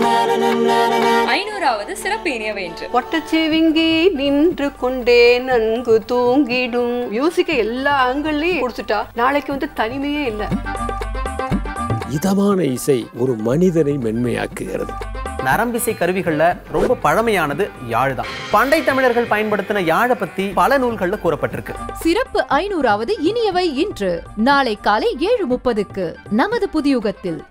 ஐநூறாவது சிறப்பு இனியவை என்று நின்று கொண்டே நன்கு தூங்கிடும். மியூசிக்கை எல்லா ஆங்கிள்லயும் கொடுத்துட்டா நாளைக்கு வந்து தனிமையே இல்லை. இதமான இசை ஒரு மனிதனை மென்மையாக்குகிறது. நரம்பிசை கருவிகள்ல ரொம்ப பழமையானது யாழ் தான் பண்டை தமிழர்கள் பயன்படுத்தின யாழை பத்தி பல நூல்கள்ல கூறப்பட்டிருக்கு. சிறப்பு ஐநூறாவது இனியவை இன்று. நாளை காலை ஏழு முப்பதுக்கு நமது புதியுகத்தில்